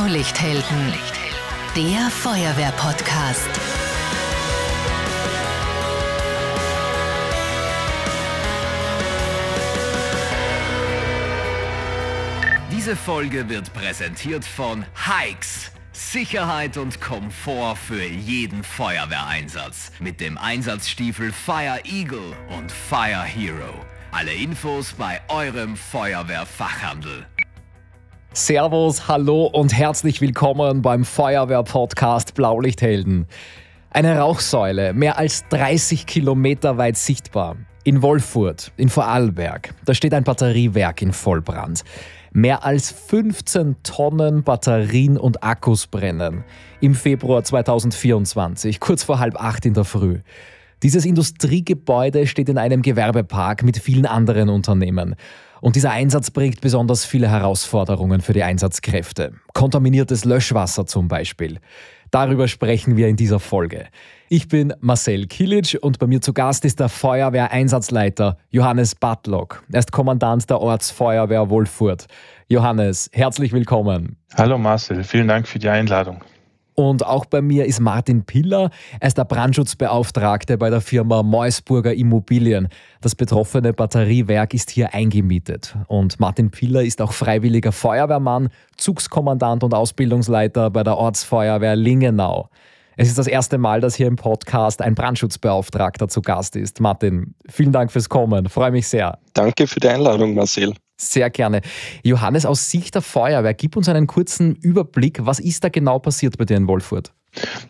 Blaulichthelden, der Feuerwehr-Podcast. Diese Folge wird präsentiert von Hikes. Sicherheit und Komfort für jeden Feuerwehreinsatz mit dem Einsatzstiefel Fire Eagle und Fire Hero. Alle Infos bei eurem Feuerwehrfachhandel. Servus, hallo und herzlich willkommen beim Feuerwehr-Podcast Blaulichthelden. Eine Rauchsäule, mehr als 30 Kilometer weit sichtbar. In Wolfurt, in Vorarlberg, da steht ein Batteriewerk in Vollbrand. Mehr als 15 Tonnen Batterien und Akkus brennen. Im Februar 2024, kurz vor halb acht in der Früh. Dieses Industriegebäude steht in einem Gewerbepark mit vielen anderen Unternehmen. Und dieser Einsatz bringt besonders viele Herausforderungen für die Einsatzkräfte. Kontaminiertes Löschwasser zum Beispiel. Darüber sprechen wir in dieser Folge. Ich bin Marcel Kilic und bei mir zu Gast ist der Feuerwehreinsatzleiter Johannes Batlock. Er ist Kommandant der Ortsfeuerwehr Wolfurt. Johannes, herzlich willkommen. Hallo Marcel, vielen Dank für die Einladung. Und auch bei mir ist Martin Piller. Er ist der Brandschutzbeauftragte bei der Firma Meusburger Immobilien. Das betroffene Batteriewerk ist hier eingemietet. Und Martin Piller ist auch freiwilliger Feuerwehrmann, Zugskommandant und Ausbildungsleiter bei der Ortsfeuerwehr Lingenau. Es ist das erste Mal, dass hier im Podcast ein Brandschutzbeauftragter zu Gast ist. Martin, vielen Dank fürs Kommen. Freue mich sehr. Danke für die Einladung, Marcel. Sehr gerne. Johannes, aus Sicht der Feuerwehr, gib uns einen kurzen Überblick. Was ist da genau passiert bei dir in Wolfurt?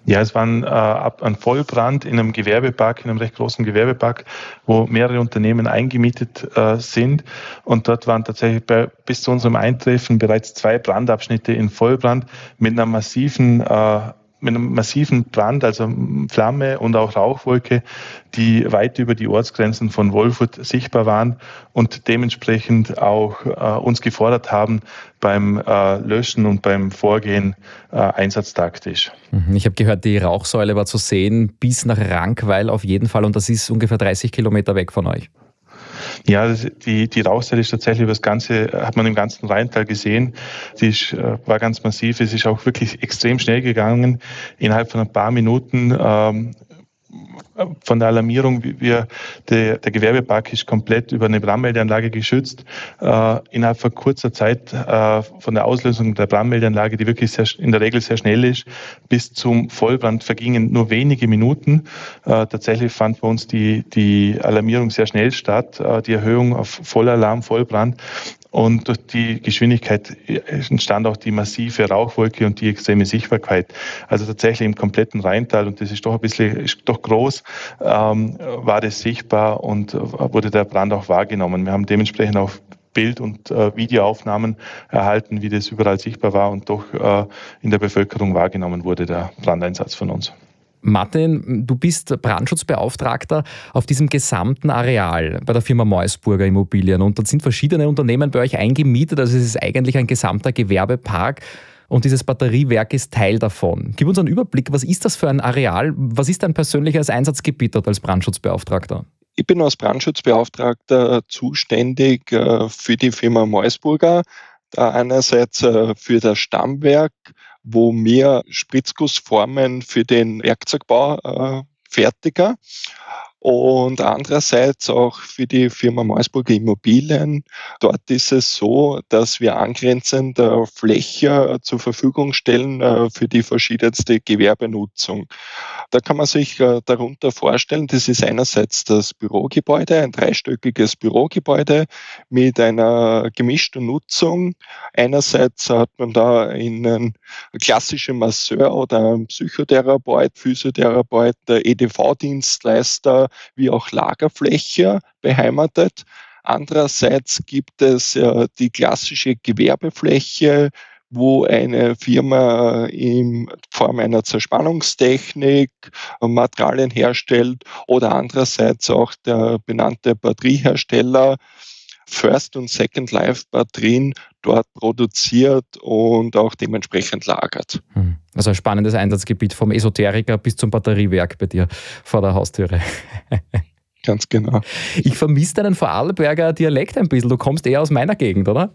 Ja, es war ein, äh, ein Vollbrand in einem Gewerbepark, in einem recht großen Gewerbepark, wo mehrere Unternehmen eingemietet äh, sind. Und dort waren tatsächlich bei, bis zu unserem Eintreffen bereits zwei Brandabschnitte in Vollbrand mit einer massiven äh, mit einem massiven Brand, also Flamme und auch Rauchwolke, die weit über die Ortsgrenzen von Wolfurt sichtbar waren und dementsprechend auch äh, uns gefordert haben, beim äh, Löschen und beim Vorgehen äh, einsatztaktisch. Mhm. Ich habe gehört, die Rauchsäule war zu sehen bis nach Rankweil auf jeden Fall und das ist ungefähr 30 Kilometer weg von euch. Ja, die, die Rauchzelle ist tatsächlich über das Ganze, hat man im ganzen Rheintal gesehen. Die ist, äh, war ganz massiv. Es ist auch wirklich extrem schnell gegangen. Innerhalb von ein paar Minuten ähm, von der Alarmierung, wir, der, der Gewerbepark ist komplett über eine Brandmeldeanlage geschützt. Äh, innerhalb von kurzer Zeit äh, von der Auslösung der Brandmeldeanlage, die wirklich sehr, in der Regel sehr schnell ist, bis zum Vollbrand vergingen nur wenige Minuten. Äh, tatsächlich fand bei uns die, die Alarmierung sehr schnell statt, äh, die Erhöhung auf Vollalarm, Vollbrand. Und durch die Geschwindigkeit entstand auch die massive Rauchwolke und die extreme Sichtbarkeit. Also tatsächlich im kompletten Rheintal, und das ist doch ein bisschen, doch groß, ähm, war das sichtbar und wurde der Brand auch wahrgenommen. Wir haben dementsprechend auch Bild- und äh, Videoaufnahmen erhalten, wie das überall sichtbar war und doch äh, in der Bevölkerung wahrgenommen wurde, der Brandeinsatz von uns. Martin, du bist Brandschutzbeauftragter auf diesem gesamten Areal bei der Firma Meusburger Immobilien und dort sind verschiedene Unternehmen bei euch eingemietet, also es ist eigentlich ein gesamter Gewerbepark und dieses Batteriewerk ist Teil davon. Gib uns einen Überblick, was ist das für ein Areal? Was ist dein persönliches Einsatzgebiet dort als Brandschutzbeauftragter? Ich bin als Brandschutzbeauftragter zuständig äh, für die Firma Meusburger, einerseits äh, für das Stammwerk, wo wir Spritzgussformen für den Werkzeugbau äh, fertigen und andererseits auch für die Firma Meusburger Immobilien. Dort ist es so, dass wir angrenzende Fläche zur Verfügung stellen äh, für die verschiedenste Gewerbenutzung. Da kann man sich äh, darunter vorstellen, das ist einerseits das Bürogebäude, ein dreistöckiges Bürogebäude mit einer gemischten Nutzung. Einerseits hat man da einen klassischen Masseur oder einen Psychotherapeut, Physiotherapeut, EDV-Dienstleister, wie auch Lagerfläche beheimatet. Andererseits gibt es äh, die klassische Gewerbefläche, wo eine Firma in Form einer Zerspannungstechnik Materialien herstellt oder andererseits auch der benannte Batteriehersteller First und Second Life Batterien dort produziert und auch dementsprechend lagert. Hm. Also ein spannendes Einsatzgebiet vom Esoteriker bis zum Batteriewerk bei dir vor der Haustüre. Ganz genau. Ich vermisse deinen Vorarlberger Dialekt ein bisschen. Du kommst eher aus meiner Gegend, oder?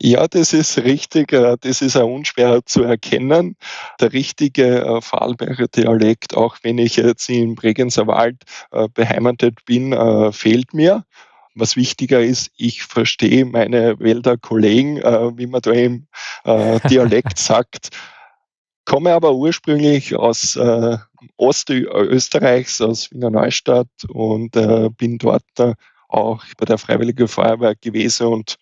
Ja, das ist richtig. Äh, das ist auch unschwer zu erkennen. Der richtige äh, Vorarlberger Dialekt, auch wenn ich jetzt im Bregenzer Wald äh, beheimatet bin, fehlt mir. Was wichtiger ist, ich verstehe meine Wälder Kollegen, wie man da im Dialekt sagt. Komme aber ursprünglich aus Ostösterreichs, aus Wiener Neustadt und bin dort auch bei der Freiwilligen Feuerwehr gewesen und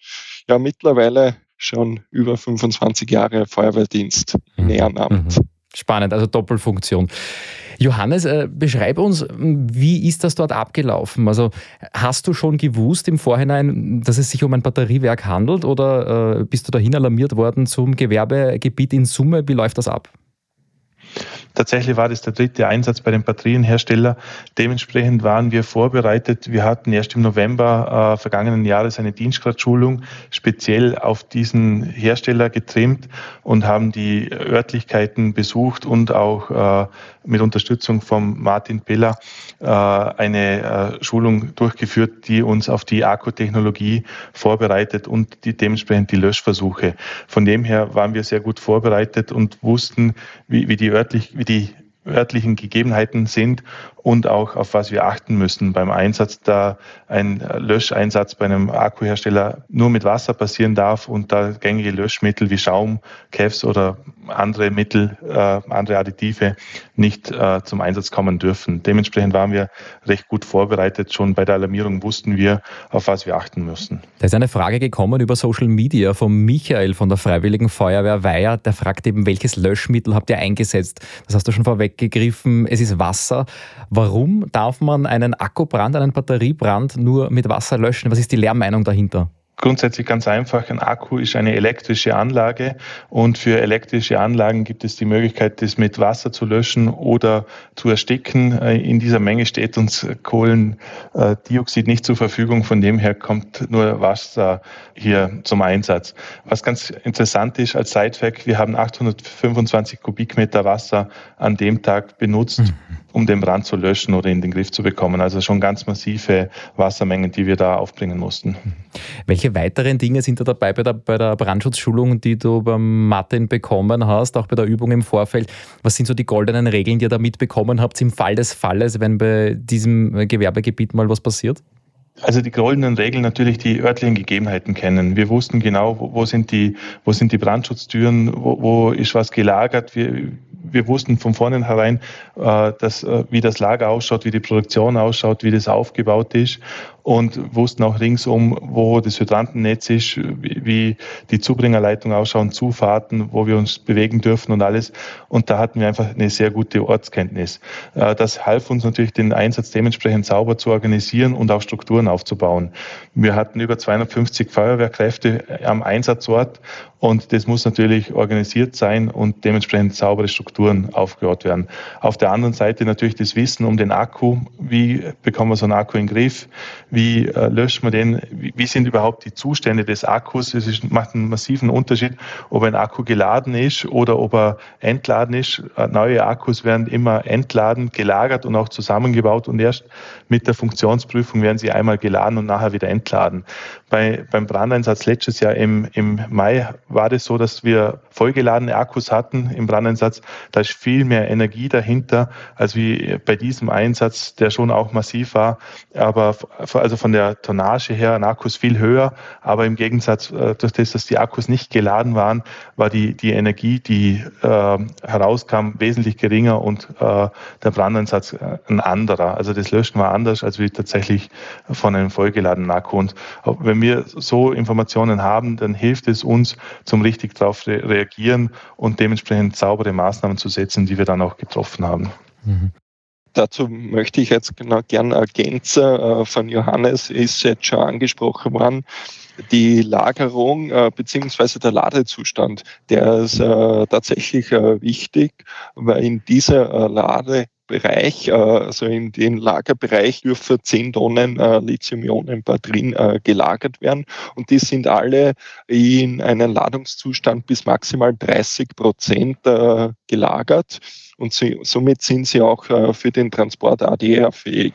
ja mittlerweile schon über 25 Jahre Feuerwehrdienst in. Ehrenamt. Mhm. Spannend, also Doppelfunktion. Johannes, äh, beschreib uns, wie ist das dort abgelaufen? Also hast du schon gewusst im Vorhinein, dass es sich um ein Batteriewerk handelt oder äh, bist du dahin alarmiert worden zum Gewerbegebiet in Summe? Wie läuft das ab? Tatsächlich war das der dritte Einsatz bei dem Batterienhersteller. Dementsprechend waren wir vorbereitet. Wir hatten erst im November äh, vergangenen Jahres eine Dienstgradschulung speziell auf diesen Hersteller getrimmt und haben die Örtlichkeiten besucht und auch äh, mit Unterstützung von Martin Peller äh, eine äh, Schulung durchgeführt, die uns auf die Akkutechnologie vorbereitet und die, dementsprechend die Löschversuche. Von dem her waren wir sehr gut vorbereitet und wussten, wie, wie die örtlich, wie die örtlichen Gegebenheiten sind und auch auf was wir achten müssen beim Einsatz, da ein Löscheinsatz bei einem Akkuhersteller nur mit Wasser passieren darf und da gängige Löschmittel wie Schaum, Kevs oder andere Mittel, äh, andere Additive nicht äh, zum Einsatz kommen dürfen. Dementsprechend waren wir recht gut vorbereitet. Schon bei der Alarmierung wussten wir, auf was wir achten müssen. Da ist eine Frage gekommen über Social Media von Michael von der Freiwilligen Feuerwehr Weiher. Der fragt eben, welches Löschmittel habt ihr eingesetzt? Das hast du schon vorweggegriffen. Es ist Wasser. Warum darf man einen Akkubrand, einen Batteriebrand nur mit Wasser löschen? Was ist die Lehrmeinung dahinter? Grundsätzlich ganz einfach, ein Akku ist eine elektrische Anlage und für elektrische Anlagen gibt es die Möglichkeit, das mit Wasser zu löschen oder zu ersticken. Äh, in dieser Menge steht uns Kohlendioxid nicht zur Verfügung, von dem her kommt nur Wasser hier zum Einsatz. Was ganz interessant ist als Sidefact, wir haben 825 Kubikmeter Wasser an dem Tag benutzt, mhm. Um den Brand zu löschen oder in den Griff zu bekommen. Also schon ganz massive Wassermengen, die wir da aufbringen mussten. Welche weiteren Dinge sind da dabei bei der, bei der Brandschutzschulung, die du beim Martin bekommen hast, auch bei der Übung im Vorfeld? Was sind so die goldenen Regeln, die ihr da mitbekommen habt im Fall des Falles, wenn bei diesem Gewerbegebiet mal was passiert? Also die goldenen Regeln natürlich die örtlichen Gegebenheiten kennen. Wir wussten genau, wo, wo sind die, wo sind die Brandschutztüren, wo, wo ist was gelagert. Wir, wir wussten von vornherein, äh, dass, äh, wie das Lager ausschaut, wie die Produktion ausschaut, wie das aufgebaut ist und wussten auch ringsum, wo das Hydrantennetz ist, wie die Zubringerleitung ausschauen, Zufahrten, wo wir uns bewegen dürfen und alles. Und da hatten wir einfach eine sehr gute Ortskenntnis. Äh, das half uns natürlich, den Einsatz dementsprechend sauber zu organisieren und auch Strukturen aufzubauen. Wir hatten über 250 Feuerwehrkräfte am Einsatzort und das muss natürlich organisiert sein und dementsprechend saubere Strukturen aufgebaut werden. Auf der anderen Seite natürlich das Wissen um den Akku. Wie bekommen wir so einen Akku in den Griff? Wie äh, löscht man den? Wie, wie, sind überhaupt die Zustände des Akkus? Es ist, macht einen massiven Unterschied, ob ein Akku geladen ist oder ob er entladen ist. Äh, neue Akkus werden immer entladen, gelagert und auch zusammengebaut und erst mit der Funktionsprüfung werden sie einmal geladen und nachher wieder entladen. Bei, beim Brandeinsatz letztes Jahr im, im Mai war das so, dass wir vollgeladene Akkus hatten im Brandeinsatz. Da ist viel mehr Energie dahinter, als wie bei diesem Einsatz, der schon auch massiv war. Aber also von der Tonnage her, ein Akkus viel höher. Aber im Gegensatz, äh, durch das, dass die Akkus nicht geladen waren, war die, die Energie, die äh, herauskam, wesentlich geringer und äh, der Brandeinsatz äh, ein anderer. Also das Löschen war anders als wie tatsächlich von einem vollgeladenen Akku. Und wenn wir so Informationen haben, dann hilft es uns, zum richtig darauf re reagieren und dementsprechend saubere Maßnahmen zu setzen, die wir dann auch getroffen haben. Mhm. Dazu möchte ich jetzt genau gern ergänzen, äh, von Johannes ist jetzt schon angesprochen worden, die Lagerung äh, beziehungsweise der Ladezustand, der ist äh, tatsächlich äh, wichtig, weil in dieser äh, Lade Bereich, äh, also in den Lagerbereich dürfen 10 Tonnen äh, Lithium-Ionen-Batterien äh, gelagert werden und die sind alle in einem Ladungszustand bis maximal 30 Prozent gelagert und somit sind sie auch für den Transport ADR-fähig.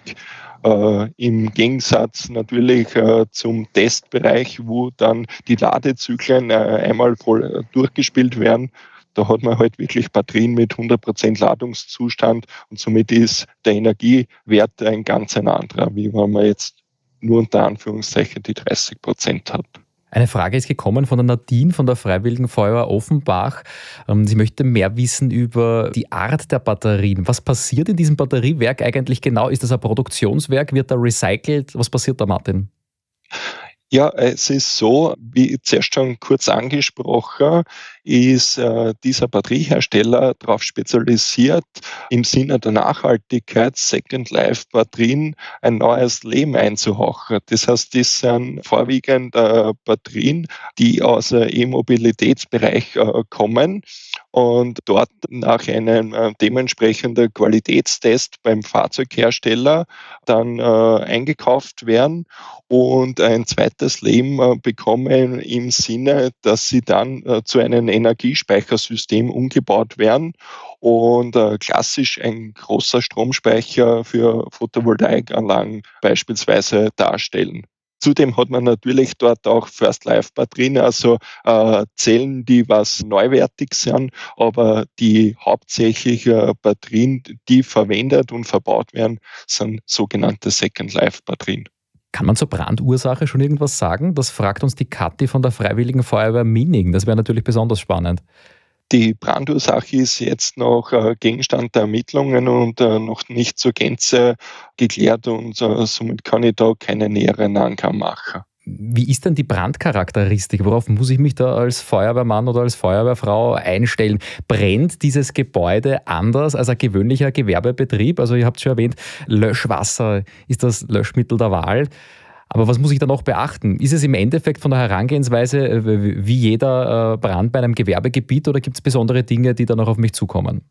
Äh, Im Gegensatz natürlich zum Testbereich, wo dann die Ladezyklen einmal voll durchgespielt werden. Da hat man halt wirklich Batterien mit 100% Ladungszustand und somit ist der Energiewert ein ganz ein anderer, wie wenn man jetzt nur unter Anführungszeichen die 30% hat. Eine Frage ist gekommen von der Nadine von der Freiwilligen Feuerwehr Offenbach. Ähm, sie möchte mehr wissen über die Art der Batterien. Was passiert in diesem Batteriewerk eigentlich genau? Ist das ein Produktionswerk? Wird da recycelt? Was passiert da, Martin? Ja, es ist so, wie zuerst schon kurz angesprochen, ist äh, dieser Batteriehersteller darauf spezialisiert, im Sinne der Nachhaltigkeit Second Life Batterien ein neues Leben einzuhauchen. Das heißt, das sind vorwiegend äh, Batterien, die aus dem E-Mobilitätsbereich äh, kommen und dort nach einem äh, dementsprechenden Qualitätstest beim Fahrzeughersteller dann äh, eingekauft werden und ein zweites Leben äh, bekommen im Sinne, dass sie dann äh, zu einem Energiespeichersystem umgebaut werden und äh, klassisch ein großer Stromspeicher für Photovoltaikanlagen beispielsweise darstellen. Zudem hat man natürlich dort auch First Life Batterien, also äh, Zellen, die was neuwertig sind, aber die hauptsächlich äh, Batterien, die verwendet und verbaut werden, sind sogenannte Second Life Batterien. Kann man zur Brandursache schon irgendwas sagen? Das fragt uns die Kathi von der Freiwilligen Feuerwehr Minning. Das wäre natürlich besonders spannend. Die Brandursache ist jetzt noch äh, Gegenstand der Ermittlungen und äh, noch nicht zur Gänze geklärt und äh, somit kann ich da keine näheren Angaben machen. Wie ist denn die Brandcharakteristik? Worauf muss ich mich da als Feuerwehrmann oder als Feuerwehrfrau einstellen? Brennt dieses Gebäude anders als ein gewöhnlicher Gewerbebetrieb? Also ihr habt schon erwähnt, Löschwasser ist das Löschmittel der Wahl. Aber was muss ich da noch beachten? Ist es im Endeffekt von der Herangehensweise äh, wie jeder äh, Brand bei einem Gewerbegebiet oder gibt es besondere Dinge, die da noch auf mich zukommen?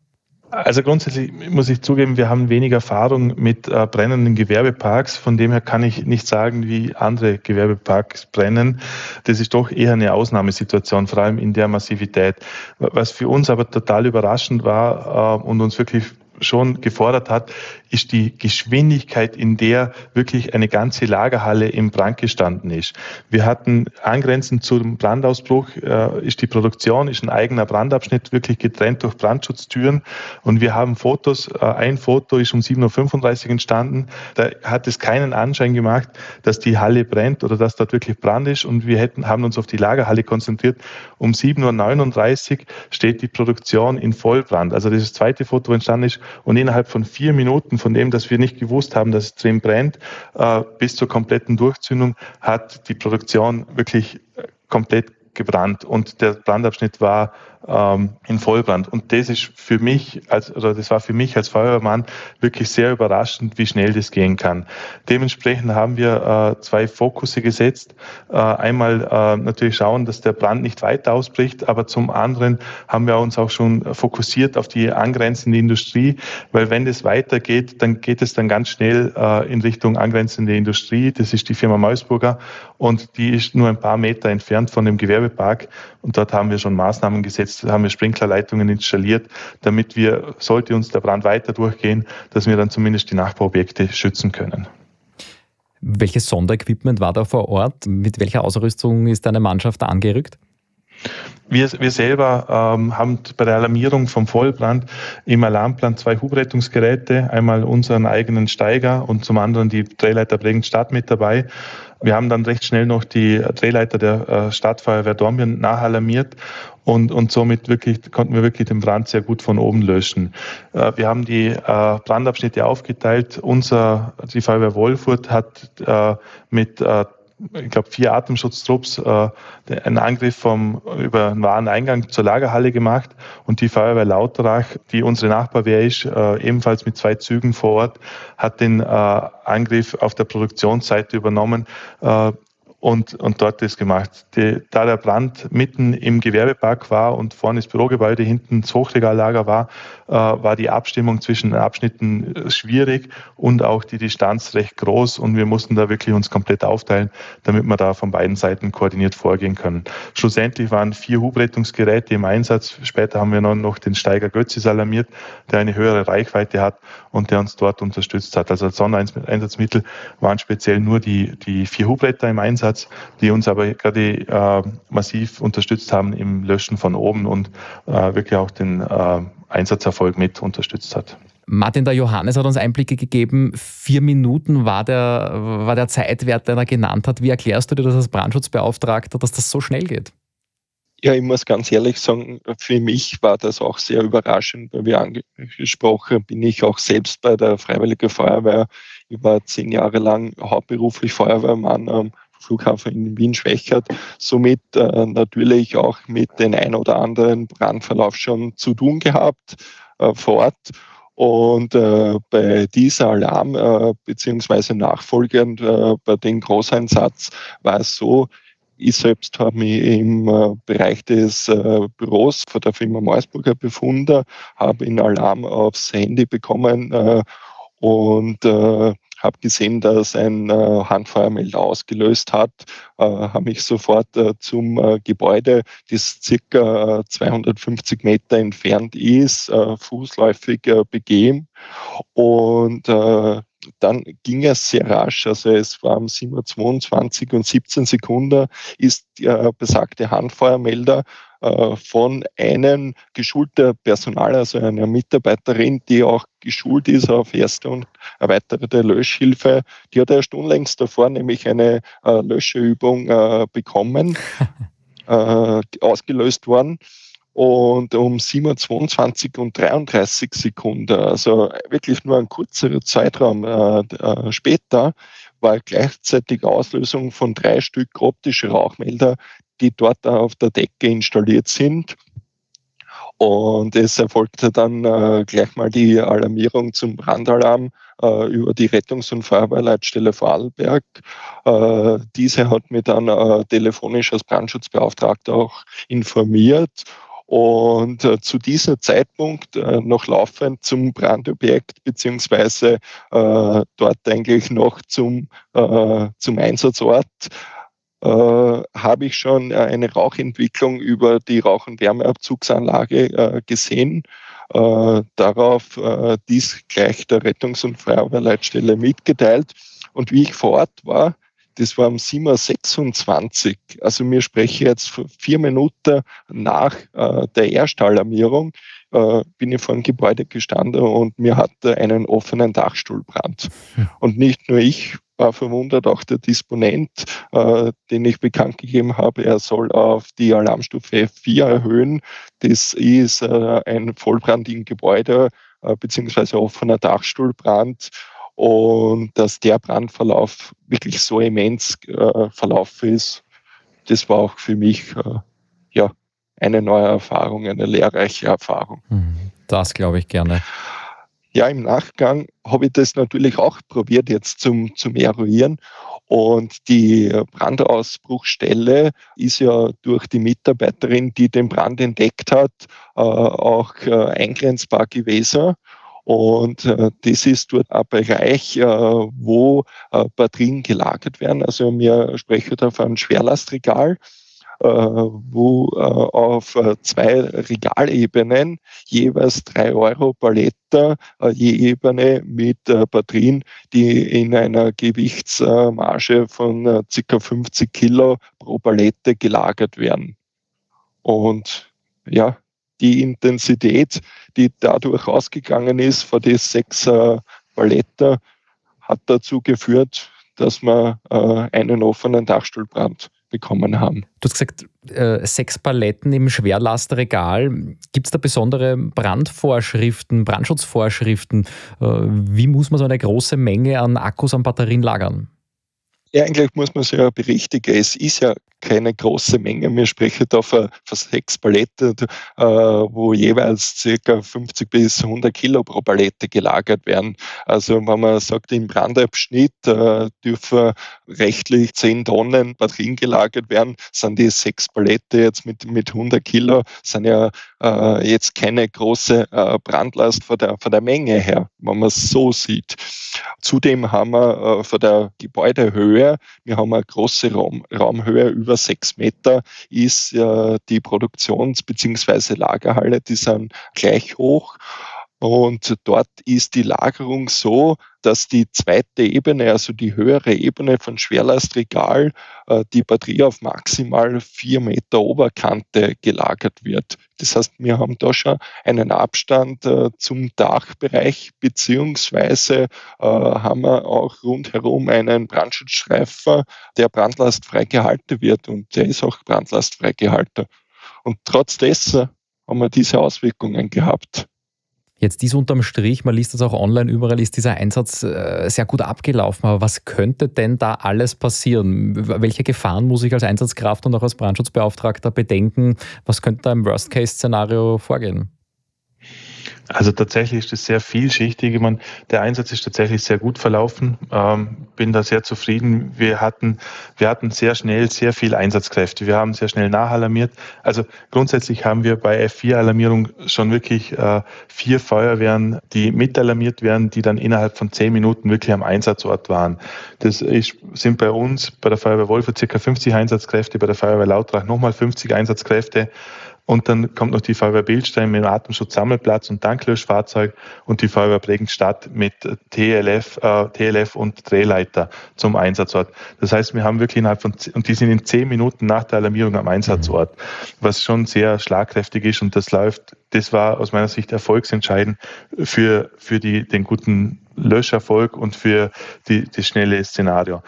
Also grundsätzlich muss ich zugeben, wir haben wenig Erfahrung mit äh, brennenden Gewerbeparks. Von dem her kann ich nicht sagen, wie andere Gewerbeparks brennen. Das ist doch eher eine Ausnahmesituation, vor allem in der Massivität. Was für uns aber total überraschend war äh, und uns wirklich schon gefordert hat, ist die Geschwindigkeit, in der wirklich eine ganze Lagerhalle im Brand gestanden ist. Wir hatten angrenzend zum Brandausbruch, äh, ist die Produktion, ist ein eigener Brandabschnitt wirklich getrennt durch Brandschutztüren und wir haben Fotos, äh, ein Foto ist um 7.35 Uhr entstanden, da hat es keinen Anschein gemacht, dass die Halle brennt oder dass dort wirklich Brand ist und wir hätten, haben uns auf die Lagerhalle konzentriert. Um 7.39 Uhr steht die Produktion in Vollbrand. Also das, zweite Foto entstanden ist und innerhalb von vier Minuten von dem, dass wir nicht gewusst haben, dass es drin brennt, äh, bis zur kompletten Durchzündung hat die Produktion wirklich äh, komplett gebrannt. Und der Brandabschnitt war ähm, in Vollbrand. Und das ist für mich, als, oder das war für mich als Feuerwehrmann wirklich sehr überraschend, wie schnell das gehen kann. Dementsprechend haben wir äh, zwei Fokusse gesetzt. Äh, einmal äh, natürlich schauen, dass der Brand nicht weiter ausbricht, aber zum anderen haben wir uns auch schon fokussiert auf die angrenzende Industrie, weil wenn das weitergeht, dann geht es dann ganz schnell äh, in Richtung angrenzende Industrie. Das ist die Firma Meusburger und die ist nur ein paar Meter entfernt von dem Gewerbepark und dort haben wir schon Maßnahmen gesetzt, Haben wir Sprinklerleitungen installiert, damit wir, sollte uns der Brand weiter durchgehen, dass wir dann zumindest die Nachbarobjekte schützen können. Welches Sonderequipment war da vor Ort? Mit welcher Ausrüstung ist deine Mannschaft da angerückt? Wir, wir selber ähm, haben bei der Alarmierung vom Vollbrand im Alarmplan zwei Hubrettungsgeräte, einmal unseren eigenen Steiger und zum anderen die Drehleiter Bregenstadt mit dabei. Wir haben dann recht schnell noch die Drehleiter der äh, Stadtfeuerwehr Dornbirn nachalarmiert und, und somit wirklich, konnten wir wirklich den Brand sehr gut von oben löschen. Äh, wir haben die äh, Brandabschnitte aufgeteilt. Unser, die Feuerwehr Wolfurt hat mit ich glaube, vier Atemschutztrupps äh, einen Angriff vom, über einen Wareneingang zur Lagerhalle gemacht und die Feuerwehr Lauterach, die unsere Nachbarwehr ist, äh, ebenfalls mit zwei Zügen vor Ort, hat den äh, Angriff auf der Produktionsseite übernommen. Äh, und, und dort das gemacht. Die, da der Brand mitten im Gewerbepark war und vorne das Bürogebäude, hinten das Hochregallager war, äh, war die Abstimmung zwischen den Abschnitten äh, schwierig und auch die Distanz recht groß und wir mussten da wirklich uns komplett aufteilen, damit wir da von beiden Seiten koordiniert vorgehen können. Schlussendlich waren vier Hubrettungsgeräte im Einsatz. Später haben wir noch den Steiger Götzis alarmiert, der eine höhere Reichweite hat und der uns dort unterstützt hat. Also als Sondereinsatzmittel waren speziell nur die, die vier Hubretter im Einsatz Einsatz, die uns aber gerade äh, massiv unterstützt haben im Löschen von oben und äh, wirklich auch den äh, Einsatzerfolg mit unterstützt hat. Martin, der Johannes hat uns Einblicke gegeben. Vier Minuten war der, war der Zeitwert, den er genannt hat. Wie erklärst du dir das als Brandschutzbeauftragter, dass das so schnell geht? Ja, ich muss ganz ehrlich sagen, für mich war das auch sehr überraschend, weil wie angesprochen bin ich auch selbst bei der Freiwilligen Feuerwehr. Ich war zehn Jahre lang hauptberuflich Feuerwehrmann am Flughafen in Wien Schwächert, somit äh, natürlich auch mit den ein oder anderen Brandverlauf schon zu tun gehabt äh, vor Ort. Und äh, bei dieser Alarm äh, beziehungsweise nachfolgend äh, bei dem Großeinsatz war es so, ich selbst habe mich im äh, Bereich des äh, Büros von der Firma Mausburger befunden, habe einen Alarm aufs Handy bekommen äh, und habe gesehen, dass ein äh, Handfeuermelder ausgelöst hat, äh, habe mich sofort äh, zum äh, Gebäude, das circa 250 äh, Meter entfernt ist, äh, fußläufig begeben. Und dann ging es sehr rasch, also es war um 7.22 und 17 Sekunden ist der besagte Handfeuermelder äh, von einem geschulten Personal, also einer Mitarbeiterin, die auch geschult ist auf erste und erweiterte Löschhilfe. Die hat erst unlängst davor nämlich eine äh, Löscheübung äh, bekommen, ausgelöst worden und um 27 und 33 Sekunden, also wirklich nur ein kurzer Zeitraum äh, äh, später, war gleichzeitig Auslösung von drei Stück optische Rauchmelder, die dort auf der Decke installiert sind. Und es erfolgte dann äh, gleich mal die Alarmierung zum Brandalarm äh, über die Rettungs- und Feuerwehrleitstelle Vorarlberg. Äh, diese hat mich dann äh, telefonisch als Brandschutzbeauftragter auch informiert. Und äh, zu diesem Zeitpunkt äh, noch laufend zum Brandobjekt beziehungsweise äh, dort eigentlich noch zum, äh, zum Einsatzort äh, habe ich schon äh, eine Rauchentwicklung über die Rauch- und Wärmeabzugsanlage gesehen. Darauf dies gleich der Rettungs- und Feuerwehrleitstelle mitgeteilt. Und wie ich vor Ort war, das war um 7.26 Uhr. Also mir spreche jetzt vier Minuten nach äh, der Erstalarmierung, äh, bin ich vor dem Gebäude gestanden und mir hatte einen offenen Dachstuhlbrand. Und nicht nur ich war verwundert, auch der Disponent, äh, den ich bekannt gegeben habe, er soll auf die Alarmstufe F4 erhöhen. Das ist äh, ein Vollbrand im Gebäude äh, beziehungsweise offener Dachstuhlbrand und dass der Brandverlauf wirklich so immens äh, verlaufen ist, das war auch für mich äh, ja, eine neue Erfahrung, eine lehrreiche Erfahrung. Hm, das glaube ich gerne. Ja, im Nachgang habe ich das natürlich auch probiert jetzt zum, zum Eruieren. Und die Brandausbruchstelle ist ja durch die Mitarbeiterin, die den Brand entdeckt hat, äh, auch äh, eingrenzbar gewesen. Und äh, das ist dort ein Bereich, äh, wo äh, Batterien gelagert werden. Also wir sprechen da von einem Schwerlastregal äh, wo äh, auf äh, zwei Regalebenen jeweils drei Euro Palette je Ebene mit Batterien, die in einer Gewichtsmarge von ca. 50 Kilo pro Palette gelagert werden. Und ja, die Intensität, die dadurch ausgegangen ist von den sechs Paletten, hat dazu geführt, dass wir einen offenen Dachstuhlbrand bekommen haben. Du hast gesagt, äh, sechs Paletten im Schwerlastregal. Gibt es da besondere Brandvorschriften, Brandschutzvorschriften? Äh, wie muss man so eine große Menge an Akkus, an Batterien lagern? Ja, eigentlich muss man sich ja berichtigen. Es ist ja keine große Menge. Wir sprechen da von, sechs Paletten, äh, wo jeweils circa 50 bis 100 Kilo pro Palette gelagert werden. Also wenn man sagt, im Brandabschnitt äh, dürfen rechtlich 10 Tonnen Batterien gelagert werden, sind die sechs Palette jetzt mit, mit 100 Kilo, sind ja äh, jetzt keine große Brandlast von der, von der Menge her, wenn man es so sieht. Zudem haben wir von der Gebäudehöhe, wir haben eine große Raum, Raumhöhe über sechs Meter, ist äh, die Produktions- bzw. Lagerhalle, die sind gleich hoch. Und dort ist die Lagerung so, dass die zweite Ebene, also die höhere Ebene von Schwerlastregal, äh, die Batterie auf maximal vier Meter Oberkante gelagert wird. Das heißt, wir haben da schon einen Abstand äh, zum Dachbereich, beziehungsweise äh, haben wir auch rundherum einen Brandschutzstreifen, der brandlastfrei gehalten wird und der ist auch brandlastfrei gehalten. Und trotz dessen haben wir diese Auswirkungen gehabt. Jetzt dies unterm Strich, man liest das auch online, überall ist dieser Einsatz äh, sehr gut abgelaufen. Aber was könnte denn da alles passieren? Welche Gefahren muss ich als Einsatzkraft und auch als Brandschutzbeauftragter bedenken? Was könnte da im Worst-Case-Szenario vorgehen? Also tatsächlich ist es sehr vielschichtig. Ich meine, der Einsatz ist tatsächlich sehr gut verlaufen. Ähm, bin da sehr zufrieden. Wir hatten, wir hatten sehr schnell sehr viel Einsatzkräfte. Wir haben sehr schnell nachalarmiert. Also grundsätzlich haben wir bei F4-Alarmierung schon wirklich äh, vier Feuerwehren, die mitalarmiert werden, die dann innerhalb von zehn Minuten wirklich am Einsatzort waren. Das ist, sind bei uns, bei der Feuerwehr Wolf, circa 50 Einsatzkräfte, bei der Feuerwehr Lautrach nochmal 50 Einsatzkräfte. Und dann kommt noch die Feuerwehr Bildstein mit dem Atemschutzsammelplatz und Tanklöschfahrzeug und die Feuerwehr Bregenstadt mit TLF, äh, TLF und Drehleiter zum Einsatzort. Das heißt, wir haben wirklich innerhalb von, und die sind in zehn Minuten nach der Alarmierung am Einsatzort, was schon sehr schlagkräftig ist und das läuft, das war aus meiner Sicht erfolgsentscheidend für, für die, den guten Löscherfolg und für die, das schnelle Szenario.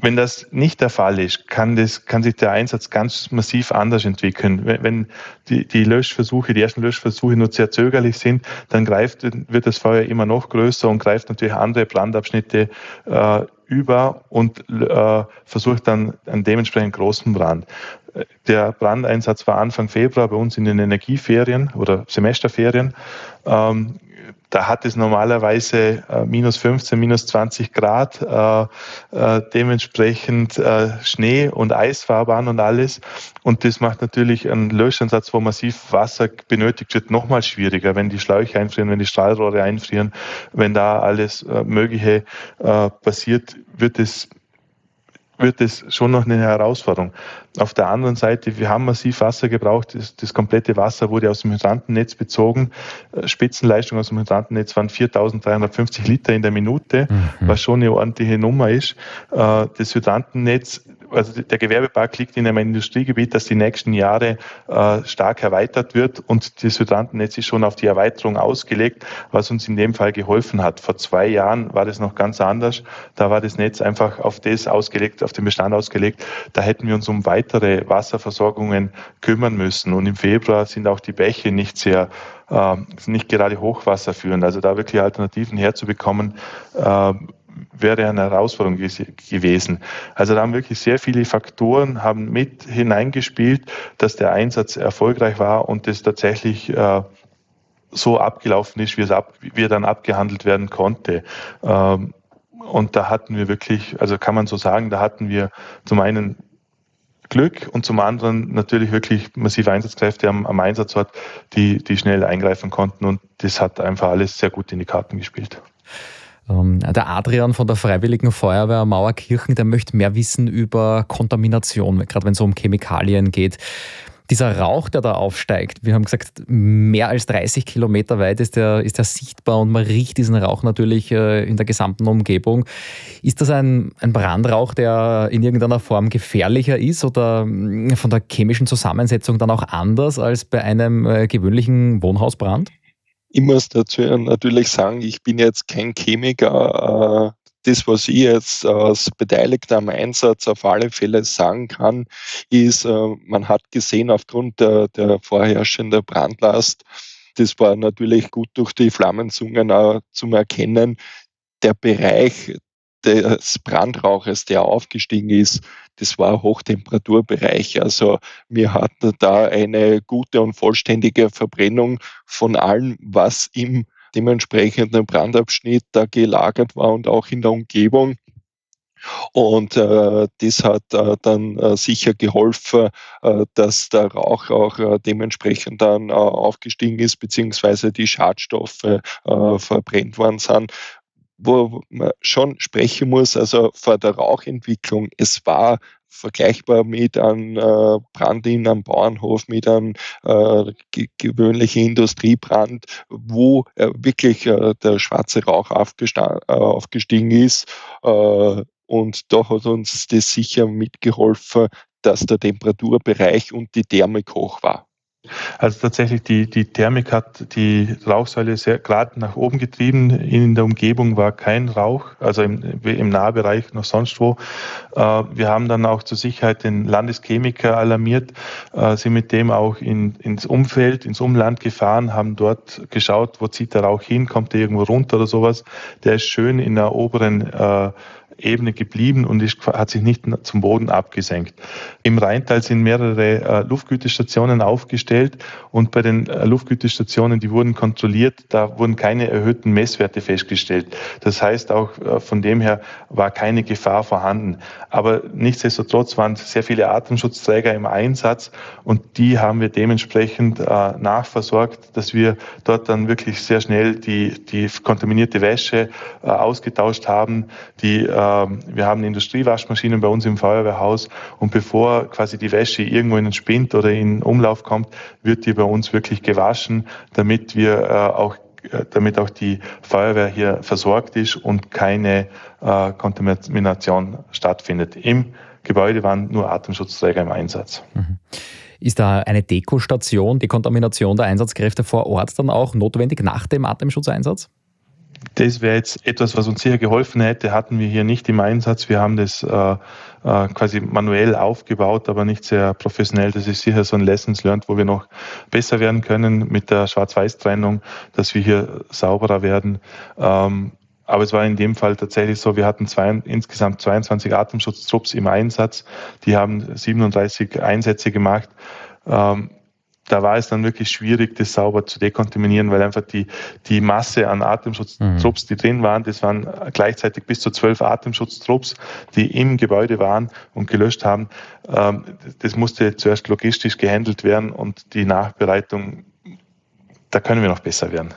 Wenn das nicht der Fall ist, kann, das, kann sich der Einsatz ganz massiv anders entwickeln. Wenn, wenn die, die Löschversuche, die ersten Löschversuche nur sehr zögerlich sind, dann greift, wird das Feuer immer noch größer und greift natürlich andere Brandabschnitte äh, über und äh, versucht dann einen dementsprechend großen Brand. Der Brandeinsatz war Anfang Februar bei uns in den Energieferien oder Semesterferien. Ähm, da hat es normalerweise äh, minus 15, minus 20 Grad, äh, äh, dementsprechend äh, Schnee und Eisfahrbahn und alles. Und das macht natürlich einen Löschansatz, wo massiv Wasser benötigt wird, nochmal schwieriger, wenn die Schläuche einfrieren, wenn die Strahlrohre einfrieren, wenn da alles äh, Mögliche äh, passiert, wird es wird es schon noch eine Herausforderung. Auf der anderen Seite, wir haben massiv Wasser gebraucht. Das, das komplette Wasser wurde aus dem Hydrantennetz bezogen. Äh, Spitzenleistung aus dem Hydrantennetz waren 4.350 Liter in der Minute, mhm. was schon eine ordentliche Nummer ist. Äh, das Hydrantennetz also der Gewerbepark liegt in einem Industriegebiet, das die nächsten Jahre äh, stark erweitert wird und das Hydrantennetz ist schon auf die Erweiterung ausgelegt, was uns in dem Fall geholfen hat. Vor zwei Jahren war das noch ganz anders. Da war das Netz einfach auf das ausgelegt, auf den Bestand ausgelegt. Da hätten wir uns um weitere Wasserversorgungen kümmern müssen. Und im Februar sind auch die Bäche nicht sehr äh, nicht gerade hochwasserführend. Also da wirklich Alternativen herzubekommen, äh, wäre eine Herausforderung gewesen. Also da haben wirklich sehr viele Faktoren haben mit hineingespielt, dass der Einsatz erfolgreich war und das tatsächlich äh, so abgelaufen ist, wie es ab, wie er dann abgehandelt werden konnte. Ähm, und da hatten wir wirklich, also kann man so sagen, da hatten wir zum einen Glück und zum anderen natürlich wirklich massive Einsatzkräfte am, am Einsatzort, die, die schnell eingreifen konnten und das hat einfach alles sehr gut in die Karten gespielt. Ähm, der Adrian von der Freiwilligen Feuerwehr Mauerkirchen, der möchte mehr wissen über Kontamination, gerade wenn es um Chemikalien geht. Dieser Rauch, der da aufsteigt, wir haben gesagt, mehr als 30 Kilometer weit ist der, ist der sichtbar und man riecht diesen Rauch natürlich äh, in der gesamten Umgebung. Ist das ein, ein Brandrauch, der in irgendeiner Form gefährlicher ist oder mm, von der chemischen Zusammensetzung dann auch anders als bei einem äh, gewöhnlichen Wohnhausbrand? Ich muss dazu natürlich sagen, ich bin jetzt kein Chemiker. Äh, das, was ich jetzt als Beteiligter am Einsatz auf alle Fälle sagen kann, ist, äh, man hat gesehen aufgrund der, der vorherrschenden Brandlast, das war natürlich gut durch die Flammenzungen auch zum Erkennen, der Bereich des Brandrauches, der aufgestiegen ist, das war Hochtemperaturbereich. Also wir hatten da eine gute und vollständige Verbrennung von allem, was im dementsprechenden Brandabschnitt da gelagert war und auch in der Umgebung. Und äh, das hat äh, dann äh, sicher geholfen, äh, dass der Rauch auch äh, dementsprechend dann äh, aufgestiegen ist, beziehungsweise die Schadstoffe verbrennt worden sind. Wo man schon sprechen muss, also vor der Rauchentwicklung, es war vergleichbar mit einem äh, Brand in einem Bauernhof, mit einem äh, gewöhnlichen Industriebrand, wo äh, wirklich äh, der schwarze Rauch äh, aufgestiegen ist. Äh, und da hat uns das sicher mitgeholfen, dass der Temperaturbereich und die Thermik hoch war. Also tatsächlich, die, die Thermik hat die Rauchsäule sehr gerade nach oben getrieben. In der Umgebung war kein Rauch, also im, im Nahbereich noch sonst wo. Äh, wir haben dann auch zur Sicherheit den Landeschemiker alarmiert, äh, sind mit dem auch in, ins Umfeld, ins Umland gefahren, haben dort geschaut, wo zieht der Rauch hin, kommt der irgendwo runter oder sowas. Der ist schön in der oberen äh, Ebene geblieben und ist, hat sich nicht zum Boden abgesenkt. Im Rheintal sind mehrere äh, Luftgütestationen aufgestellt und bei den äh, Luftgütestationen, die wurden kontrolliert, da wurden keine erhöhten Messwerte festgestellt. Das heißt, auch äh, von dem her war keine Gefahr vorhanden. Aber nichtsdestotrotz waren sehr viele Atemschutzträger im Einsatz und die haben wir dementsprechend äh, nachversorgt, dass wir dort dann wirklich sehr schnell die, die kontaminierte Wäsche äh, ausgetauscht haben, die äh, wir haben Industriewaschmaschinen bei uns im Feuerwehrhaus und bevor quasi die Wäsche irgendwo in den Spind oder in Umlauf kommt, wird die bei uns wirklich gewaschen, damit wir äh, auch äh, damit auch die Feuerwehr hier versorgt ist und keine äh, Kontamination stattfindet. Im Gebäude waren nur Atemschutzträger im Einsatz. Mhm. Ist da eine Dekostation, die Kontamination der Einsatzkräfte vor Ort dann auch notwendig nach dem Atemschutzeinsatz? Das wäre jetzt etwas, was uns sehr geholfen hätte, hatten wir hier nicht im Einsatz. Wir haben das äh, äh, quasi manuell aufgebaut, aber nicht sehr professionell. Das ist sicher so ein Lessons learned, wo wir noch besser werden können mit der Schwarz-Weiß-Trennung, dass wir hier sauberer werden. Ähm, aber es war in dem Fall tatsächlich so, wir hatten zwei, insgesamt 22 Atemschutztrupps im Einsatz. Die haben 37 Einsätze gemacht. Ähm, da war es dann wirklich schwierig, das sauber zu dekontaminieren, weil einfach die, die Masse an Atemschutztrupps, mhm. die drin waren, das waren gleichzeitig bis zu zwölf Atemschutztrupps, die im Gebäude waren und gelöscht haben. Ähm, das musste zuerst logistisch gehandelt werden und die Nachbereitung, da können wir noch besser werden.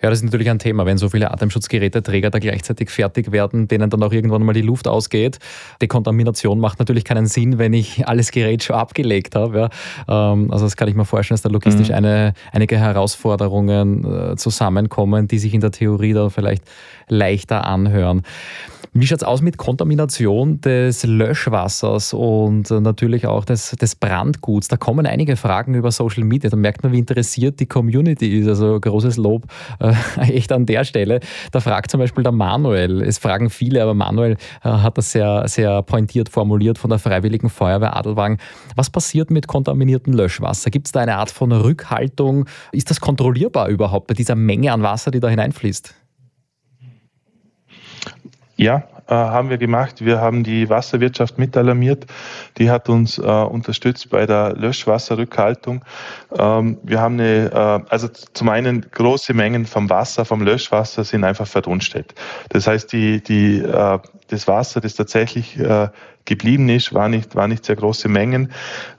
Ja, das ist natürlich ein Thema, wenn so viele Atemschutzgeräteträger da gleichzeitig fertig werden, denen dann auch irgendwann mal die Luft ausgeht. Dekontamination macht natürlich keinen Sinn, wenn ich alles Gerät schon abgelegt habe. Ja. Ähm, also das kann ich mir vorstellen, dass da logistisch mhm. eine, einige Herausforderungen äh, zusammenkommen, die sich in der Theorie dann vielleicht leichter anhören. Wie schaut es aus mit Kontamination des Löschwassers und natürlich auch des, des Brandguts? Da kommen einige Fragen über Social Media. Da merkt man, wie interessiert die Community ist. Also großes Lob äh, echt an der Stelle. Da fragt zum Beispiel der Manuel, es fragen viele, aber Manuel äh, hat das sehr, sehr pointiert formuliert von der Freiwilligen Feuerwehr Adelwagen. Was passiert mit kontaminiertem Löschwasser? Gibt es da eine Art von Rückhaltung? Ist das kontrollierbar überhaupt bei dieser Menge an Wasser, die da hineinfließt? Ja, äh, haben wir gemacht. Wir haben die Wasserwirtschaft mit alarmiert. Die hat uns äh, unterstützt bei der Löschwasserrückhaltung. Ähm, wir haben eine, äh, also zum einen große Mengen vom Wasser, vom Löschwasser sind einfach verdunstet. Das heißt, die, die, äh, das Wasser, das tatsächlich äh, geblieben ist, war nicht, war nicht sehr große Mengen.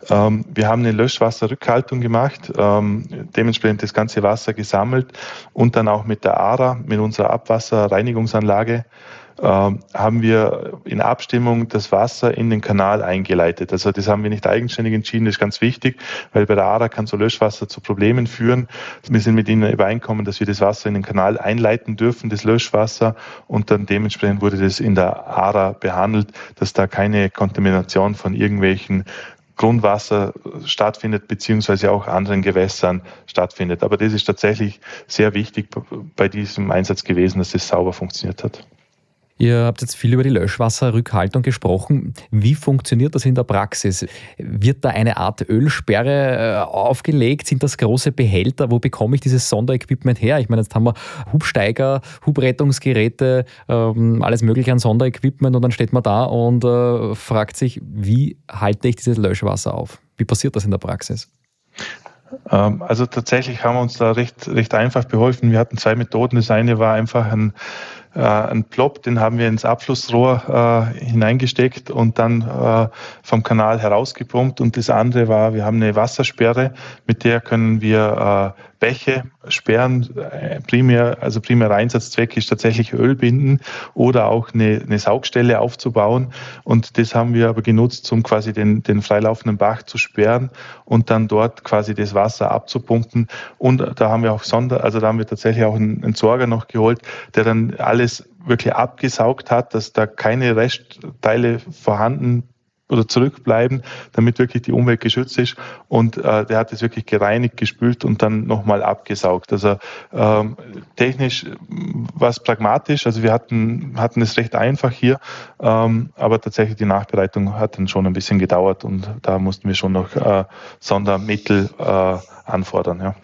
Ähm, wir haben eine Löschwasserrückhaltung gemacht, ähm, dementsprechend das ganze Wasser gesammelt und dann auch mit der ARA, mit unserer Abwasserreinigungsanlage, haben wir in Abstimmung das Wasser in den Kanal eingeleitet. Also das haben wir nicht eigenständig entschieden, das ist ganz wichtig, weil bei der ARA kann so Löschwasser zu Problemen führen. Wir sind mit ihnen übereinkommen, dass wir das Wasser in den Kanal einleiten dürfen, das Löschwasser, und dann dementsprechend wurde das in der ARA behandelt, dass da keine Kontamination von irgendwelchen Grundwasser stattfindet, beziehungsweise auch anderen Gewässern stattfindet. Aber das ist tatsächlich sehr wichtig bei diesem Einsatz gewesen, dass das sauber funktioniert hat. Ihr habt jetzt viel über die Löschwasserrückhaltung gesprochen. Wie funktioniert das in der Praxis? Wird da eine Art Ölsperre äh, aufgelegt? Sind das große Behälter? Wo bekomme ich dieses Sonderequipment her? Ich meine, jetzt haben wir Hubsteiger, Hubrettungsgeräte, ähm, alles mögliche an Sonderequipment und dann steht man da und äh, fragt sich, wie halte ich dieses Löschwasser auf? Wie passiert das in der Praxis? Ähm, also tatsächlich haben wir uns da recht, recht einfach beholfen. Wir hatten zwei Methoden. Das eine war einfach ein äh, einen Plop, den haben wir ins Abflussrohr äh, hineingesteckt und dann äh, vom Kanal herausgepumpt. Und das andere war, wir haben eine Wassersperre, mit der können wir äh, Bäche sperren. Äh, primär, also primärer Einsatzzweck ist tatsächlich Öl binden oder auch eine, eine Saugstelle aufzubauen. Und das haben wir aber genutzt, um quasi den, den freilaufenden Bach zu sperren und dann dort quasi das Wasser abzupumpen. Und da haben wir auch Sonder, also da haben wir tatsächlich auch einen Entsorger noch geholt, der dann alles wirklich abgesaugt hat, dass da keine Restteile vorhanden oder zurückbleiben, damit wirklich die Umwelt geschützt ist. Und äh, der hat es wirklich gereinigt, gespült und dann nochmal abgesaugt. Also ähm, technisch war es pragmatisch. Also wir hatten, hatten es recht einfach hier, ähm, aber tatsächlich die Nachbereitung hat dann schon ein bisschen gedauert und da mussten wir schon noch äh, Sondermittel äh, anfordern. Ja.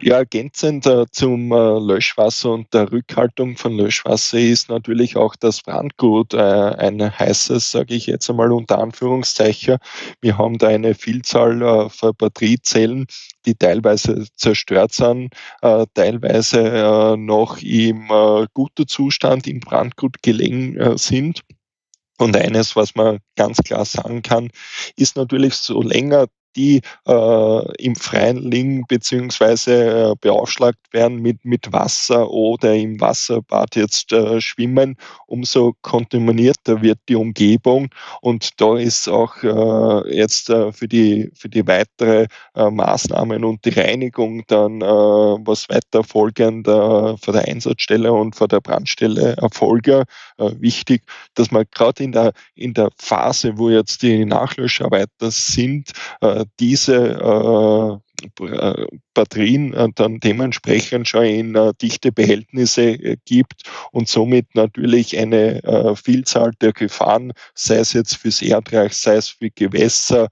Ja, ergänzend äh, zum äh, Löschwasser und der Rückhaltung von Löschwasser ist natürlich auch das Brandgut äh, ein heißes, sage ich jetzt einmal unter Anführungszeichen. Wir haben da eine Vielzahl äh, von Batteriezellen, die teilweise zerstört sind, äh, teilweise äh, noch im guten Zustand im Brandgut gelegen sind. Und eines, was man ganz klar sagen kann, ist natürlich, so länger die äh, im Freien liegen beziehungsweise äh, beaufschlagt werden mit, mit Wasser oder im Wasserbad jetzt äh, schwimmen, umso kontaminierter wird die Umgebung. Und da ist auch äh, jetzt äh, für, die, für die weitere äh, Maßnahmen und die Reinigung dann, was weiter folgend vor der Einsatzstelle und vor der Brandstelle erfolge, wichtig, dass man gerade in der, in der Phase, wo jetzt die Nachlöscharbeiter sind, äh, diese äh, Batterien äh, dann dementsprechend schon in äh, dichte Behältnisse gibt und somit natürlich eine Vielzahl der Gefahren, sei es jetzt fürs Erdreich, sei es für Gewässer,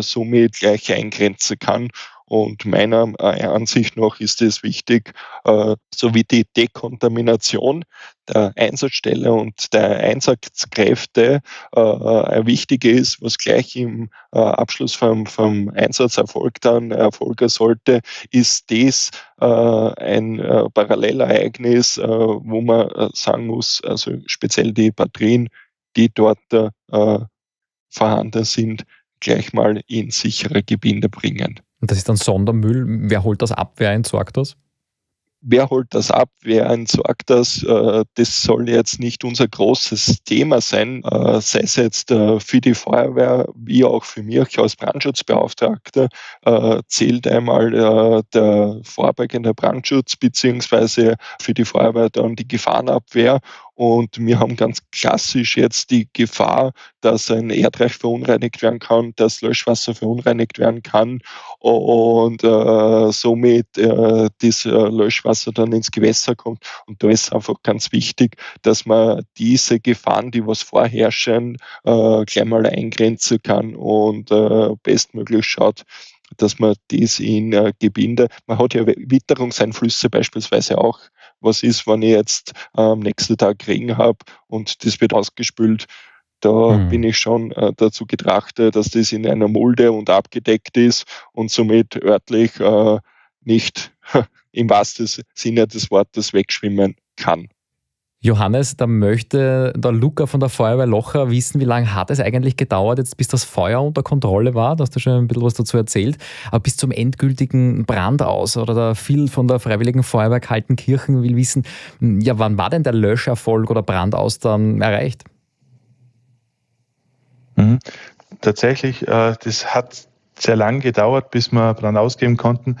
somit gleich eingrenzen kann. Und meiner äh, Ansicht nach ist es wichtig, äh, sowie die Dekontamination der Einsatzstelle und der Einsatzkräfte äh, ein wichtige ist, was gleich im Abschluss vom, vom Einsatzerfolg dann erfolgen sollte, ist das ein Parallelereignis, wo man sagen muss, also speziell die Batterien, die dort vorhanden sind, gleich mal in sichere Gebinde bringen. Und das ist dann Sondermüll. Wer holt das ab? Wer entsorgt das? wer holt das ab, wer entsorgt das, äh, das soll jetzt nicht unser großes Thema sein, äh, sei es jetzt äh, für die Feuerwehr wie auch für mich als Brandschutzbeauftragter, zählt einmal der vorbeugende Brandschutz beziehungsweise für die Feuerwehr dann die Gefahrenabwehr und wir haben ganz klassisch jetzt die Gefahr, dass ein Erdreich verunreinigt werden kann, dass Löschwasser verunreinigt werden kann und äh, somit äh, das Löschwasser dann ins Gewässer kommt. Und da ist einfach ganz wichtig, dass man diese Gefahren, die was vorherrschen, äh, gleich mal eingrenzen kann und äh, bestmöglich schaut, dass man dies in äh, Gebinde, man hat ja Witterungseinflüsse beispielsweise auch was ist, wenn ich jetzt am nächsten Tag Regen habe und das wird ausgespült. Da mhm. bin ich schon äh, dazu getrachtet, dass das in einer Mulde und abgedeckt ist und somit örtlich äh, nicht im wahrsten Sinne des Wortes wegschwimmen kann. Johannes, da möchte der Luca von der Feuerwehr Locher wissen, wie lange hat es eigentlich gedauert, jetzt bis das Feuer unter Kontrolle war? Da hast du schon ein bisschen was dazu erzählt. Aber bis zum endgültigen Brand aus oder der Phil von der Freiwilligen Feuerwehr Kaltenkirchen will wissen, ja, wann war denn der Löscherfolg oder Brandaus dann erreicht? Mhm. Tatsächlich, äh, das hat sehr lang gedauert, bis wir Brand ausgeben konnten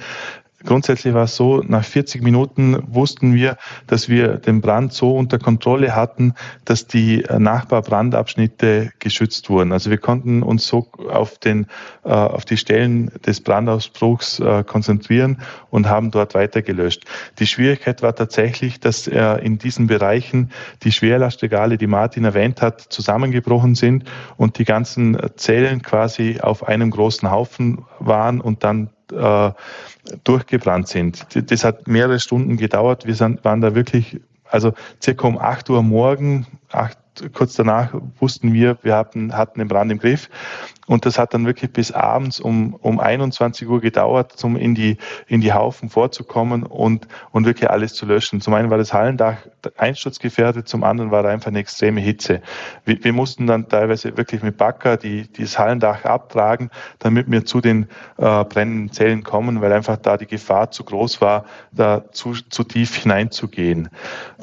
grundsätzlich war es so, nach 40 Minuten wussten wir, dass wir den Brand so unter Kontrolle hatten, dass die Nachbarbrandabschnitte geschützt wurden. Also wir konnten uns so auf, den, äh, auf die Stellen des Brandausbruchs äh, konzentrieren und haben dort weiter gelöscht. Die Schwierigkeit war tatsächlich, dass in diesen Bereichen die Schwerlastregale, die Martin erwähnt hat, zusammengebrochen sind und die ganzen Zellen quasi auf einem großen Haufen waren und dann äh, durchgebrannt sind. Das hat mehrere Stunden gedauert. Wir sind, waren da wirklich, also circa um 8 Uhr morgen, 8, kurz danach wussten wir, wir hatten, hatten den Brand im Griff. Und das hat dann wirklich bis abends um, um 21 Uhr gedauert, um in die, in die Haufen vorzukommen und, und wirklich alles zu löschen. Zum einen war das Hallendach einsturzgefährdet, zum anderen war einfach eine extreme Hitze. Wir, wir mussten dann teilweise wirklich mit Backer die, dieses Hallendach abtragen, damit wir zu den äh, brennenden Zellen kommen, weil einfach da die Gefahr zu groß war, da zu, zu tief hineinzugehen.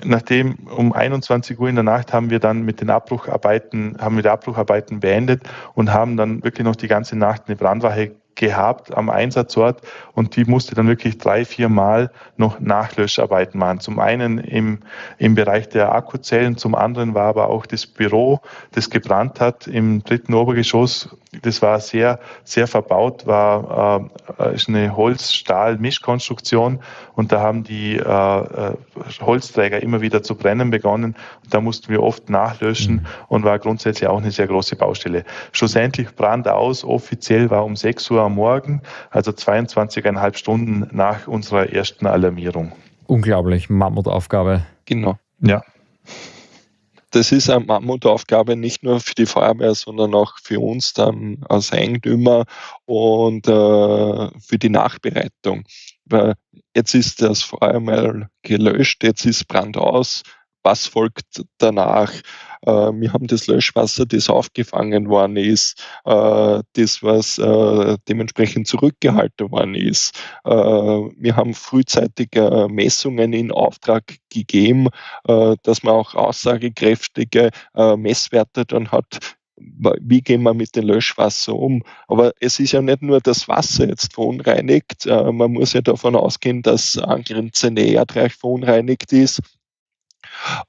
Nachdem um 21 Uhr in der Nacht haben wir dann mit den Abbrucharbeiten, haben wir die Abbrucharbeiten beendet und haben dann wirklich noch die ganze Nacht eine Brandwache gehabt am Einsatzort und die musste dann wirklich drei, vier Mal noch Nachlöscharbeiten machen. Zum einen im, im Bereich der Akkuzellen, zum anderen war aber auch das Büro, das gebrannt hat im dritten Obergeschoss. Das war sehr, sehr verbaut, war äh, ist eine Holz-Stahl-Mischkonstruktion und da haben die äh, äh, Holzträger immer wieder zu brennen begonnen. Und da mussten wir oft nachlöschen mhm. und war grundsätzlich auch eine sehr große Baustelle. Schlussendlich Brand aus, offiziell war um 6 Uhr Uhr am Morgen, also 22,5 Stunden nach unserer ersten Alarmierung. Unglaublich, Mammutaufgabe. Genau. Ja. Das ist eine Mammutaufgabe nicht nur für die Feuerwehr, sondern auch für uns dann als Eigentümer und äh, für die Nachbereitung. Weil jetzt ist das Feuer mal gelöscht, jetzt ist Brand aus. Was folgt danach? Äh, wir haben das Löschwasser, das aufgefangen worden ist, äh, das, was äh, dementsprechend zurückgehalten worden ist. wir haben frühzeitig Messungen in Auftrag gegeben, dass man auch aussagekräftige Messwerte dann hat, wie gehen wir mit dem Löschwasser um. Aber es ist ja nicht nur das Wasser jetzt verunreinigt, man muss ja davon ausgehen, dass angrenzende Erdreich verunreinigt ist.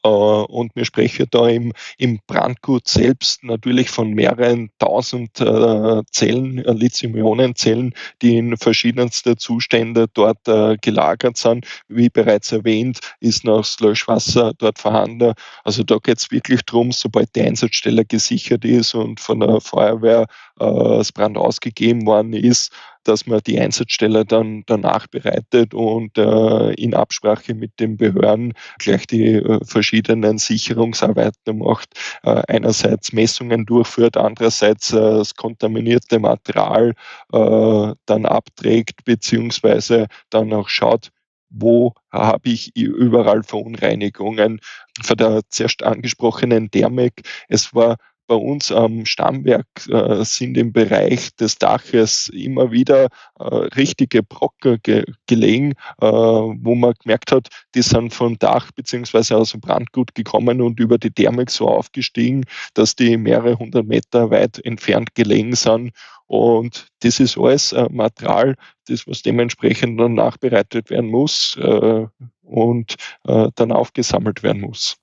Äh, und wir sprechen da im, im Brandgut selbst natürlich von mehreren tausend äh, Zellen, äh, Lithium-Ionen-Zellen, die in verschiedensten Zuständen dort gelagert sind. Wie bereits erwähnt, ist noch das Löschwasser dort vorhanden. Also da geht es wirklich darum, sobald die Einsatzstelle gesichert ist und von der Feuerwehr das Brand ausgegeben worden ist, dass man die Einsatzstelle dann danach bereitet und äh, in Absprache mit den Behörden gleich die äh, verschiedenen Sicherungsarbeiten macht. Äh, einerseits Messungen durchführt, andererseits äh, das kontaminierte Material äh, dann abträgt, beziehungsweise dann auch schaut, wo habe ich überall Verunreinigungen. Von der zuerst angesprochenen Thermik, es war bei uns am Stammwerk äh, sind im Bereich des Daches immer wieder äh, richtige Brocken ge gelegen, äh, wo man gemerkt hat, die sind vom Dach bzw. aus dem Brandgut gekommen und über die Thermik so aufgestiegen, dass die mehrere hundert Meter weit entfernt gelegen sind. Und das ist alles äh, Material, das was dementsprechend dann nachbereitet werden muss äh, und äh, dann aufgesammelt werden muss.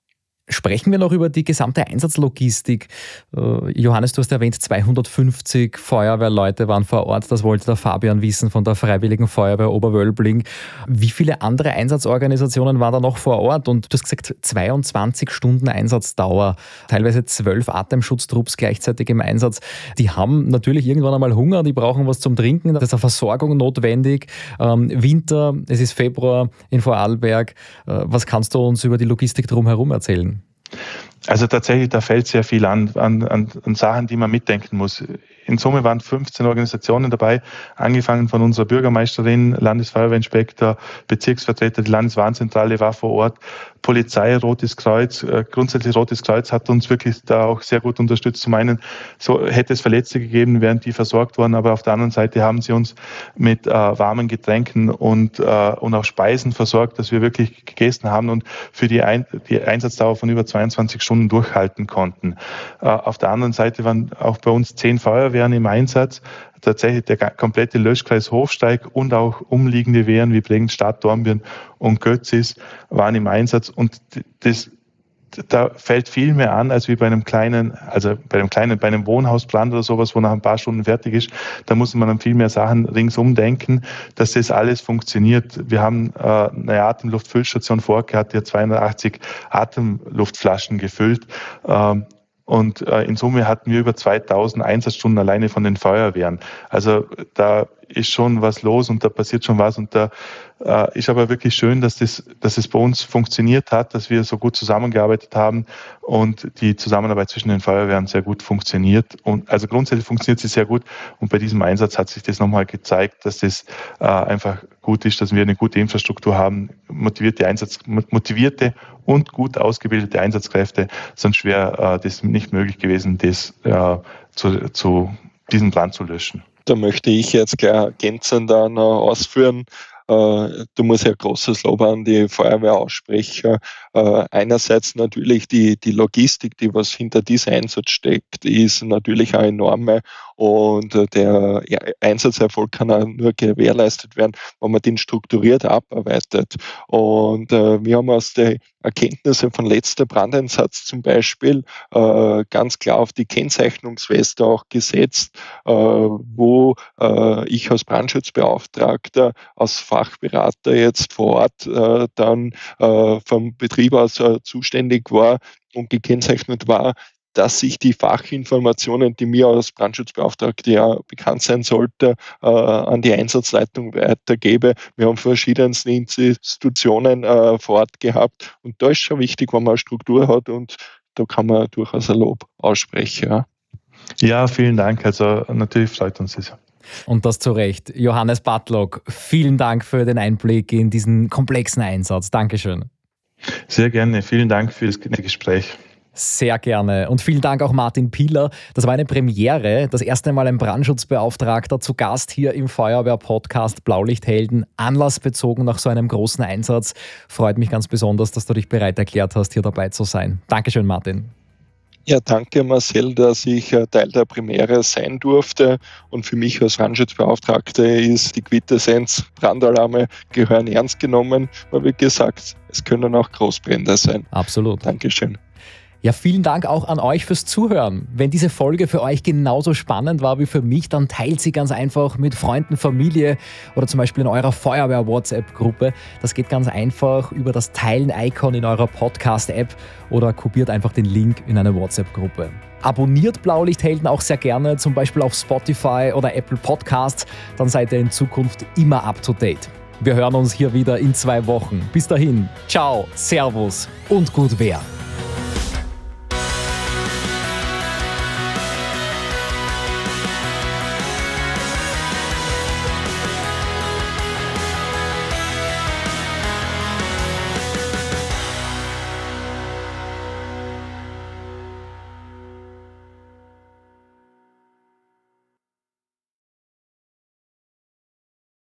Sprechen wir noch über die gesamte Einsatzlogistik. Äh, Johannes, du hast erwähnt, 250 Feuerwehrleute waren vor Ort. Das wollte der Fabian wissen von der Freiwilligen Feuerwehr Oberwölbling. Wie viele andere Einsatzorganisationen waren da noch vor Ort? Und du hast gesagt, 22 Stunden Einsatzdauer, teilweise zwölf Atemschutztrupps gleichzeitig im Einsatz. Die haben natürlich irgendwann einmal Hunger, die brauchen was zum Trinken. Da ist eine Versorgung notwendig. Ähm, Winter, es ist Februar in Vorarlberg. Äh, was kannst du uns über die Logistik drumherum erzählen? Also tatsächlich, da fällt sehr viel an, an, an, Sachen, die man mitdenken muss. In Summe waren 15 Organisationen dabei, angefangen von unserer Bürgermeisterin, Landesfeuerwehrinspektor, Bezirksvertreter, die Landeswarnzentrale war vor Ort, Polizei, Rotes Kreuz, äh, grundsätzlich Rotes Kreuz hat uns wirklich da auch sehr gut unterstützt. Zum einen so hätte es Verletzte gegeben, wären die versorgt worden, aber auf der anderen Seite haben sie uns mit äh, warmen Getränken und, äh, und auch Speisen versorgt, dass wir wirklich gegessen haben und für die, Ein die Einsatzdauer von über 22 Stunden durchhalten konnten. Äh, auf der anderen Seite waren auch bei uns zehn Feuerwehren im Einsatz, tatsächlich der komplette Löschkreis Hofsteig und auch umliegende Wehren wie Bregenstadt, Dornbirn und Götzis waren im Einsatz und das da fällt viel mehr an, als wie bei einem kleinen, also bei einem kleinen, bei einem Wohnhausbrand oder sowas, wo nach ein paar Stunden fertig ist. Da muss man an viel mehr Sachen ringsum denken, dass das alles funktioniert. Wir haben äh, eine Atemluftfüllstation vorgehabt, die hat 280 Atemluftflaschen gefüllt. Ähm, und äh, in Summe hatten wir über 2000 Einsatzstunden alleine von den Feuerwehren. Also da ist schon was los und da passiert schon was. Und da äh, ist aber wirklich schön, dass, das, dass es bei uns funktioniert hat, dass wir so gut zusammengearbeitet haben und die Zusammenarbeit zwischen den Feuerwehren sehr gut funktioniert. Und also grundsätzlich funktioniert sie sehr gut. Und bei diesem Einsatz hat sich das nochmal gezeigt, dass das äh, einfach gut ist, dass wir eine gute Infrastruktur haben, motivierte Einsatz, motivierte und gut ausgebildete Einsatzkräfte, sonst wäre äh, das nicht möglich gewesen, das äh, zu, zu diesen Brand zu löschen. Da möchte ich jetzt gleich ergänzend dann ausführen. Äh, du musst ja großes Lob an die Feuerwehr aussprechen. Äh, einerseits natürlich die, die Logistik, die was hinter diesem Einsatz steckt, ist natürlich eine enorme und äh, der Einsatzerfolg kann auch nur gewährleistet werden, wenn man den strukturiert abarbeitet. Und wir haben aus den Erkenntnissen von letzter Brandeinsatz zum Beispiel ganz klar auf die Kennzeichnungsweste auch gesetzt, wo ich als Brandschutzbeauftragter, als Fachberater jetzt vor Ort dann vom Betrieb aus äh, zuständig war und gekennzeichnet war, dass ich die Fachinformationen, die mir als Brandschutzbeauftragte ja bekannt sein sollte, äh, an die Einsatzleitung weitergebe. Wir haben verschiedenste Institutionen äh, vor Ort gehabt und da ist schon wichtig, wenn man eine Struktur hat und da kann man durchaus ein Lob aussprechen. Ja, ja vielen Dank. Also natürlich freut uns das. Und das zu Recht. Johannes Batlock, vielen Dank für den Einblick in diesen komplexen Einsatz. Dankeschön. Sehr gerne. Vielen Dank für das Gespräch. Sehr gerne. Und vielen Dank auch Martin Pieler. Das war eine Premiere. Das erste Mal ein Brandschutzbeauftragter zu Gast hier im Feuerwehr-Podcast Blaulichthelden. Anlassbezogen nach so einem großen Einsatz. Freut mich ganz besonders, dass du dich bereit erklärt hast, hier dabei zu sein. Dankeschön, Martin. Ja, danke Marcel, dass ich äh, Teil der Premiere sein durfte. Und für mich als Brandschutzbeauftragte ist die Quintessenz, Brandalarme gehören ernst genommen, weil wie gesagt, es können auch Großbrände sein. Absolut. Dankeschön. Ja, vielen Dank auch an euch fürs Zuhören. Wenn diese Folge für euch genauso spannend war wie für mich, dann teilt sie ganz einfach mit Freunden, Familie oder zum Beispiel in eurer Feuerwehr-WhatsApp-Gruppe. Das geht ganz einfach über das Teilen-Icon in eurer Podcast-App oder kopiert einfach den Link in eine WhatsApp-Gruppe. Abonniert Blaulichthelden auch sehr gerne, zum Beispiel auf Spotify oder Apple Podcasts, dann seid ihr in Zukunft immer up to date. Wir hören uns hier wieder in zwei Wochen. Bis dahin, ciao, Servus und gut wer.